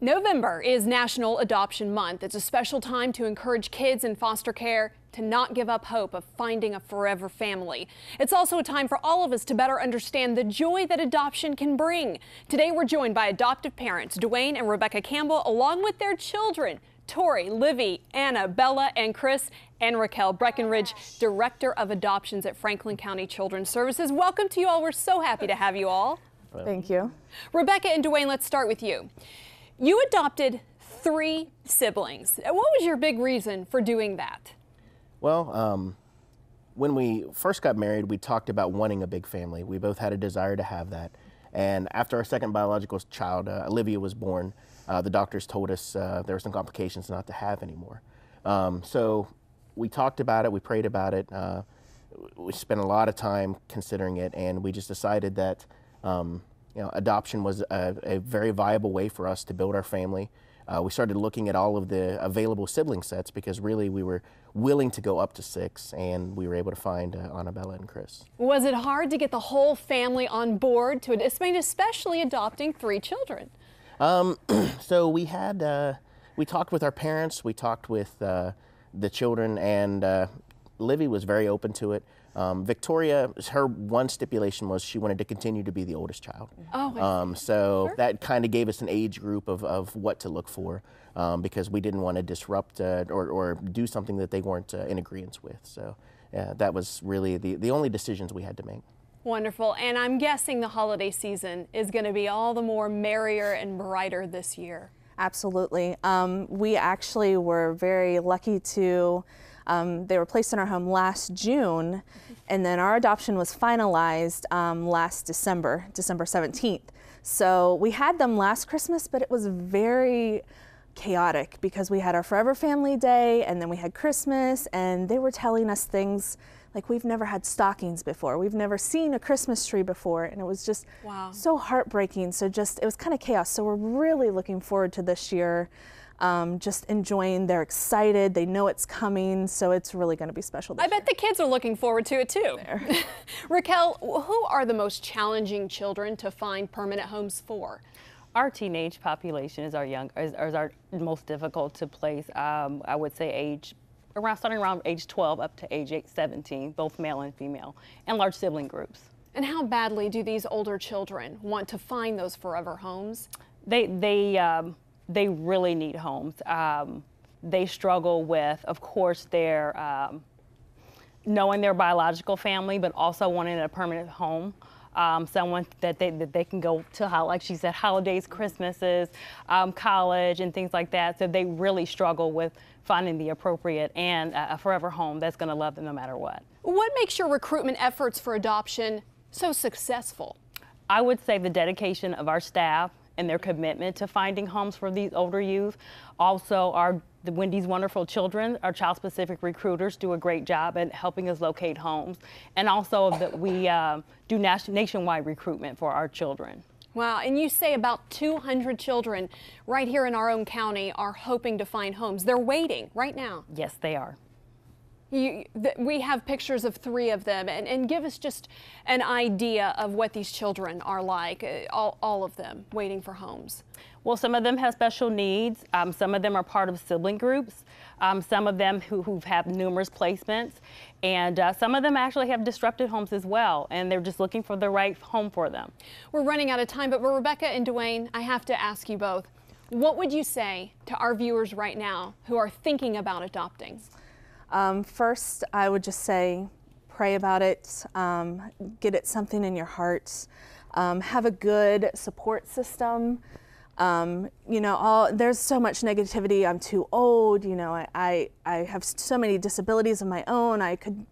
November is National Adoption Month. It's a special time to encourage kids in foster care to not give up hope of finding a forever family. It's also a time for all of us to better understand the joy that adoption can bring. Today we're joined by adoptive parents Dwayne and Rebecca Campbell along with their children Tori, Livy, Anna, Bella, and Chris, and Raquel Breckenridge, Director of Adoptions at Franklin County Children's Services. Welcome to you all. We're so happy to have you all. Thank you. Rebecca and Dwayne, let's start with you. You adopted three siblings. What was your big reason for doing that? Well, um, when we first got married, we talked about wanting a big family. We both had a desire to have that. And after our second biological child, uh, Olivia, was born, uh, the doctors told us uh, there were some complications not to have anymore. Um, so we talked about it, we prayed about it, uh, we spent a lot of time considering it, and we just decided that um, you know, adoption was a, a, very viable way for us to build our family. Uh, we started looking at all of the available sibling sets because really we were willing to go up to six and we were able to find uh, Anna, Bella and Chris. Was it hard to get the whole family on board to, especially adopting three children? Um, so we had, uh, we talked with our parents, we talked with uh, the children and uh, Livy was very open to it. Um, Victoria, her one stipulation was she wanted to continue to be the oldest child. Oh, um, so sure. that kind of gave us an age group of, of what to look for um, because we didn't want to disrupt uh, or, or do something that they weren't uh, in agreement with. So yeah, that was really the, the only decisions we had to make. Wonderful. And I'm guessing the holiday season is going to be all the more merrier and brighter this year. Absolutely. Um, we actually were very lucky to um, they were placed in our home last June, and then our adoption was finalized um, last December, December 17th. So we had them last Christmas, but it was very chaotic because we had our Forever Family Day and then we had Christmas, and they were telling us things like we've never had stockings before, we've never seen a Christmas tree before, and it was just wow. so heartbreaking. So just it was kind of chaos. So we're really looking forward to this year um, just enjoying. They're excited. They know it's coming, so it's really going to be special. I bet the kids are looking forward to it too. Raquel, who are the most challenging children to find permanent homes for? Our teenage population is our young is, is our most difficult to place. Um, I would say age around starting around age 12 up to age 17, both male and female, and large sibling groups. And how badly do these older children want to find those forever homes? They they um, they really need homes. Um, they struggle with, of course, their um, knowing their biological family, but also wanting a permanent home. Um, someone that they, that they can go to, like she said, holidays, Christmases, um, college, and things like that. So they really struggle with finding the appropriate and a forever home that's going to love them no matter what. What makes your recruitment efforts for adoption so successful? I would say the dedication of our staff and their commitment to finding homes for these older youth. Also, our the Wendy's Wonderful Children, our child-specific recruiters, do a great job at helping us locate homes, and also that we uh, do national nationwide recruitment for our children. Wow, and you say about 200 children right here in our own county are hoping to find homes. They're waiting right now. Yes, they are. You, the, we have pictures of three of them, and, and give us just an idea of what these children are like, uh, all, all of them waiting for homes. Well, some of them have special needs. Um, some of them are part of sibling groups. Um, some of them who, who have numerous placements. And uh, some of them actually have disrupted homes as well, and they're just looking for the right home for them. We're running out of time, but Rebecca and Dwayne, I have to ask you both, what would you say to our viewers right now who are thinking about adopting? Um, first, I would just say pray about it, um, get it something in your heart, um, have a good support system. Um, you know, all, there's so much negativity. I'm too old. You know, I, I, I have so many disabilities of my own. I could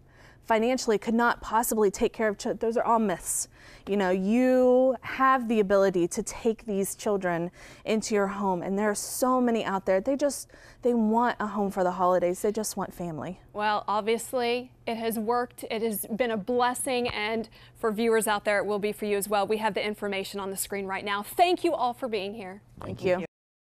financially could not possibly take care of children. Those are all myths. You know, you have the ability to take these children into your home, and there are so many out there. They just they want a home for the holidays. They just want family. Well, obviously, it has worked. It has been a blessing, and for viewers out there, it will be for you as well. We have the information on the screen right now. Thank you all for being here. Thank, Thank you. you.